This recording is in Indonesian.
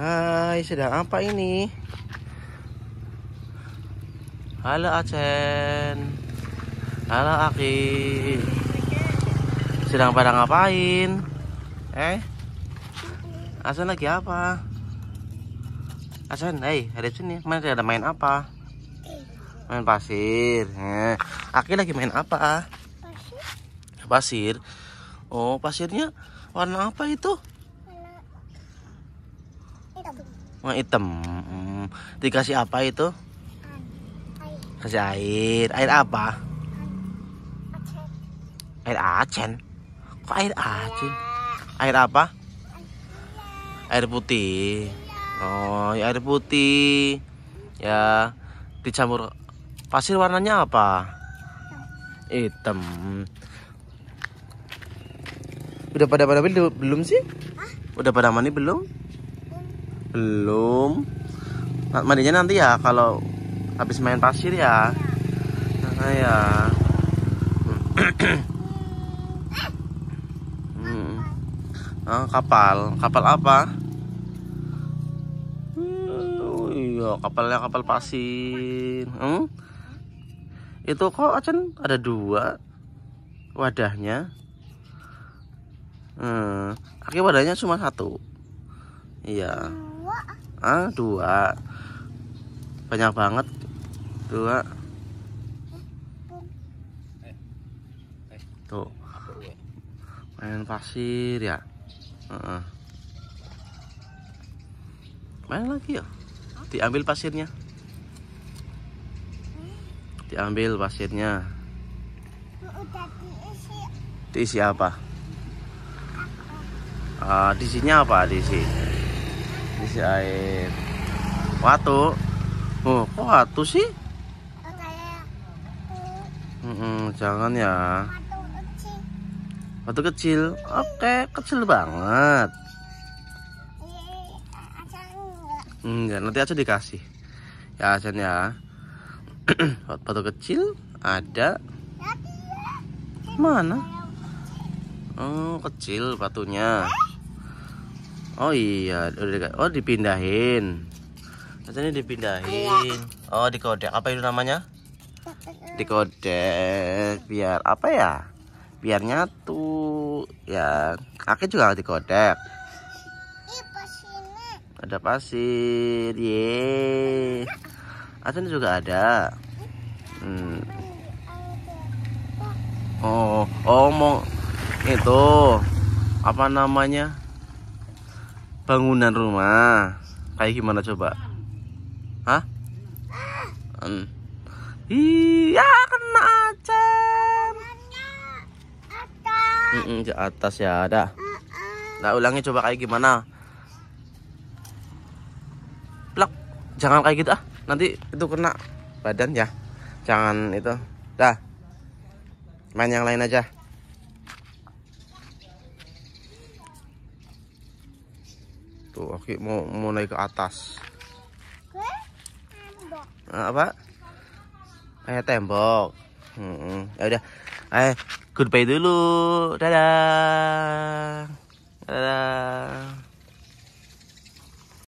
Hai, sedang apa ini? Halo Acen. Halo Aki. Sedang pada ngapain? Eh? Acen lagi apa? Acen, hei, ada sini. Main ada main apa? Main pasir. Eh, Aki lagi main apa? Pasir. Oh, pasirnya warna apa itu? Warna hitam. Hmm, Dikasih apa itu? Kasih air. Air apa? Air acen. Kok air acen? Air apa? Air putih. Oh, ya air putih. Ya, dicampur pasir warnanya apa? Hitam. Udah pada pada belum belum sih? Udah pada mandi belum? Belum. Nah, Mandinya nanti ya kalau habis main pasir ya. Nah, ya. Hmm. Ah, kapal, kapal apa? Oh iya, kapalnya kapal pasir. Hmm? Itu kok Acen ada dua wadahnya. Hmm, Aki wadahnya cuma satu. Iya. Ah, dua. Banyak banget. Dua. Tuh. Main pasir ya. Main lagi ya. Diambil pasirnya. Diambil pasirnya. Diisi apa? Ah, diisinya apa? Diisi. Diisi air. Watu. Oh, kok watu sih? Mm-mm, jangan ya. Watu kecil. Oke, kecil banget. Enggak, nanti aja dikasih. Ya, Ajan ya. Batu kecil ada. Mana? Oh, kecil batunya. Oh iya, oh dipindahin. Katanya dipindahin. Oh, dikodek. Apa itu namanya? Dikodek biar apa ya? Biar nyatu. Ya, kaki juga dikodek. Ada pasir. Ye. Acan juga ada. Hmm. Oh, oh mau itu apa namanya? Bangunan rumah. Kayak gimana coba? Hah? Hmm. Iya, kena Acen. Mm-mm, di atas ya ada. Nah, ulangi coba kayak gimana? Plak. Jangan kayak gitu ah. Nanti itu kena badan ya. Jangan itu. Dah. Main yang lain aja. Tuh, oke mau mau naik ke atas. Nah, apa? Kayak tembok. Mm-mm. Ya udah. Eh, goodbye dulu. Dadah. Dadah.